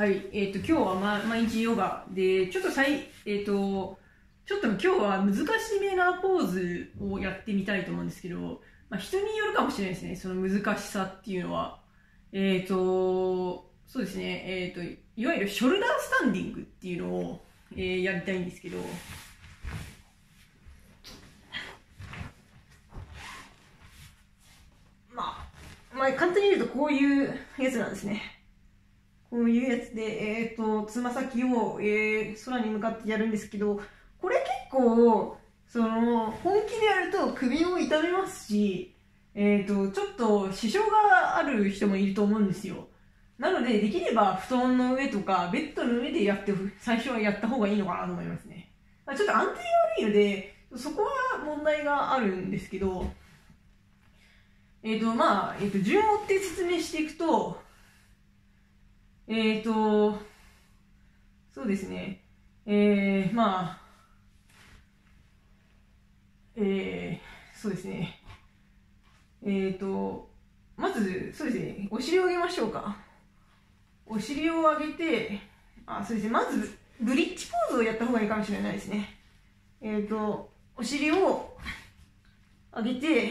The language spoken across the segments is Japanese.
はい、えっ、と、今日は、ま、毎日ヨガで、ちょっとさい、えっ、と、ちょっと今日は難しめなポーズをやってみたいと思うんですけど、まあ、人によるかもしれないですね、その難しさっていうのは。えっ、と、そうですね、えっ、と、いわゆるショルダースタンディングっていうのを、えーやりたいんですけど、まあ、まあ、簡単に言うとこういうやつなんですね。こういうやつで、えっ、と、つま先を、えー空に向かってやるんですけど、これ結構、その、本気でやると首を痛めますし、えっ、と、ちょっと支障がある人もいると思うんですよ。なので、できれば布団の上とか、ベッドの上でやって、最初はやった方がいいのかなと思いますね。ちょっと安定が悪いので、そこは問題があるんですけど、えっ、と、まあ、えっ、と、順を追って説明していくと、えっ、と、そうですね、えー、まあ、えー、そうですね、えっ、と、まず、そうですね、お尻を上げましょうか。お尻を上げて、あ、そうですね、まず、ブリッジポーズをやった方がいいかもしれないですね。えっ、と、お尻を上げて、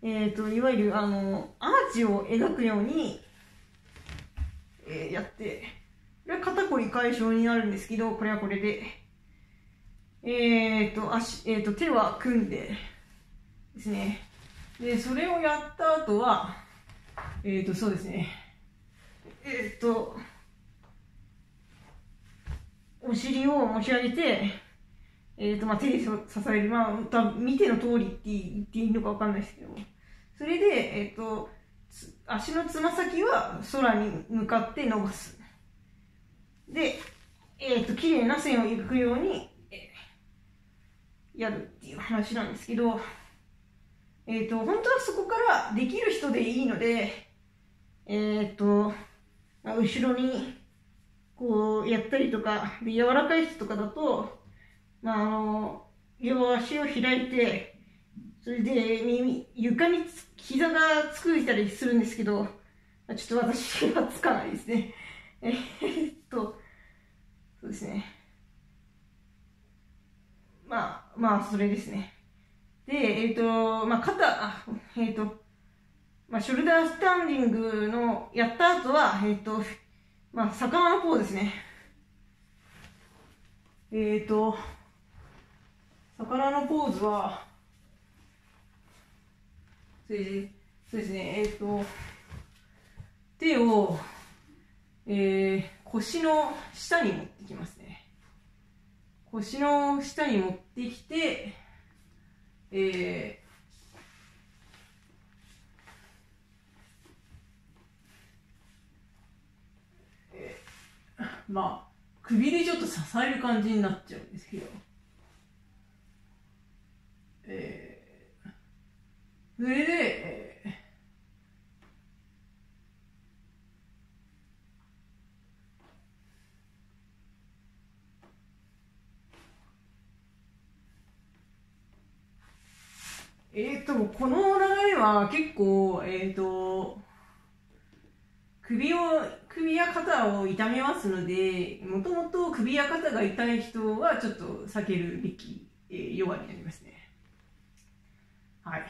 えっ、と、いわゆる、あの、アーチを描くように、やって、これは肩こり解消になるんですけど、これはこれで、えっ、と、足、えっ、と、手は組んで、ですね。で、それをやった後は、えっ、と、そうですね。えっ、と、お尻を持ち上げて、えっ、と、まあ、手で支える、まあ、多分見ての通りって言っていいのかわかんないですけども、それで、えっ、と、足のつま先は空に向かって伸ばす。で、えっ、と、綺麗な線を描くように、えーやるっていう話なんですけど、えっ、と、本当はそこからできる人でいいので、えっ、と、後ろに、こう、やったりとか、で柔らかい人とかだと、まあ、あの、両足を開いて、それで耳、床につ膝がつくいたりするんですけど、ちょっと私はつかないですね。えっと、そうですね。まあ、まあ、それですね。で、えっ、と、まあ、肩、あえっ、と、まあ、ショルダースタンディングのやった後は、えっ、と、まあ、魚のポーズですね。えっ、と、魚のポーズは、でそうですね、えっ、と、手を、えー、腰の下に持ってきますね。腰の下に持ってきて、えーえーまあ、首でちょっと支える感じになっちゃうんですけど、えー、それで、えーえー、と、この流れは結構、えー、と、首を、首や肩を痛めますので、もともと首や肩が痛い人はちょっと避けるべき、えー弱になりますね。はい。